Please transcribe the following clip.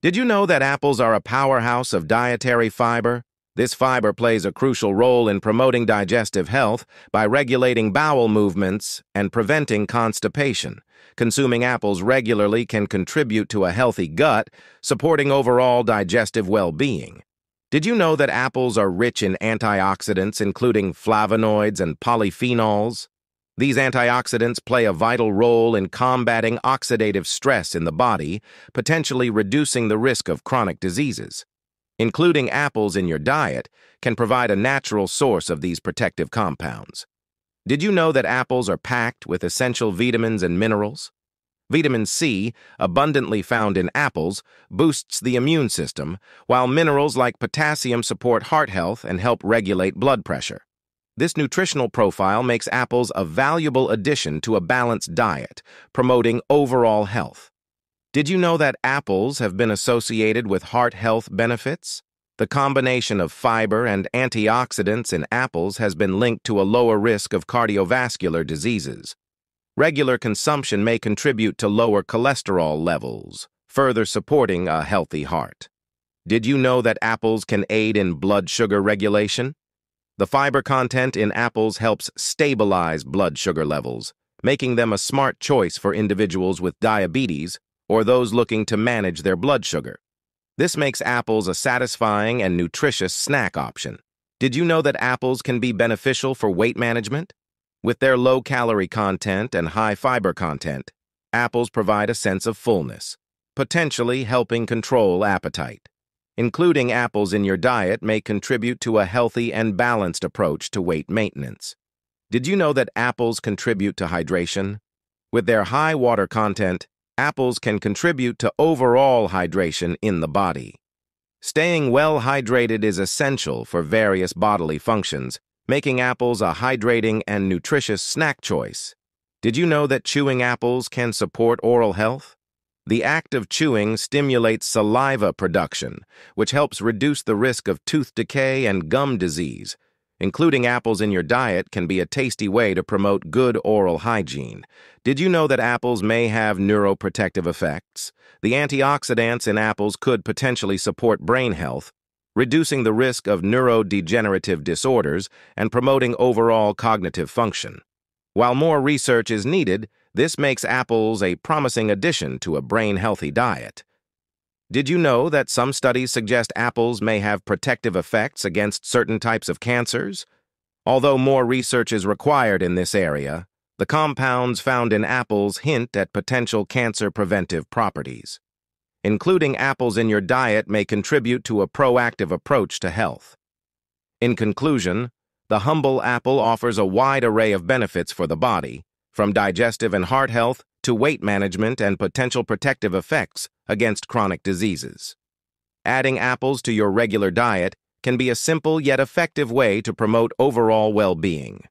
Did you know that apples are a powerhouse of dietary fiber? This fiber plays a crucial role in promoting digestive health by regulating bowel movements and preventing constipation. Consuming apples regularly can contribute to a healthy gut, supporting overall digestive well-being. Did you know that apples are rich in antioxidants, including flavonoids and polyphenols? These antioxidants play a vital role in combating oxidative stress in the body, potentially reducing the risk of chronic diseases. Including apples in your diet can provide a natural source of these protective compounds. Did you know that apples are packed with essential vitamins and minerals? Vitamin C, abundantly found in apples, boosts the immune system, while minerals like potassium support heart health and help regulate blood pressure. This nutritional profile makes apples a valuable addition to a balanced diet, promoting overall health. Did you know that apples have been associated with heart health benefits? The combination of fiber and antioxidants in apples has been linked to a lower risk of cardiovascular diseases. Regular consumption may contribute to lower cholesterol levels, further supporting a healthy heart. Did you know that apples can aid in blood sugar regulation? The fiber content in apples helps stabilize blood sugar levels, making them a smart choice for individuals with diabetes or those looking to manage their blood sugar. This makes apples a satisfying and nutritious snack option. Did you know that apples can be beneficial for weight management? With their low calorie content and high fiber content, apples provide a sense of fullness, potentially helping control appetite. Including apples in your diet may contribute to a healthy and balanced approach to weight maintenance. Did you know that apples contribute to hydration? With their high water content, apples can contribute to overall hydration in the body. Staying well hydrated is essential for various bodily functions, making apples a hydrating and nutritious snack choice. Did you know that chewing apples can support oral health? The act of chewing stimulates saliva production, which helps reduce the risk of tooth decay and gum disease. Including apples in your diet can be a tasty way to promote good oral hygiene. Did you know that apples may have neuroprotective effects? The antioxidants in apples could potentially support brain health, reducing the risk of neurodegenerative disorders and promoting overall cognitive function. While more research is needed, this makes apples a promising addition to a brain-healthy diet. Did you know that some studies suggest apples may have protective effects against certain types of cancers? Although more research is required in this area, the compounds found in apples hint at potential cancer preventive properties. Including apples in your diet may contribute to a proactive approach to health. In conclusion, the humble apple offers a wide array of benefits for the body, from digestive and heart health to weight management and potential protective effects against chronic diseases. Adding apples to your regular diet can be a simple yet effective way to promote overall well-being.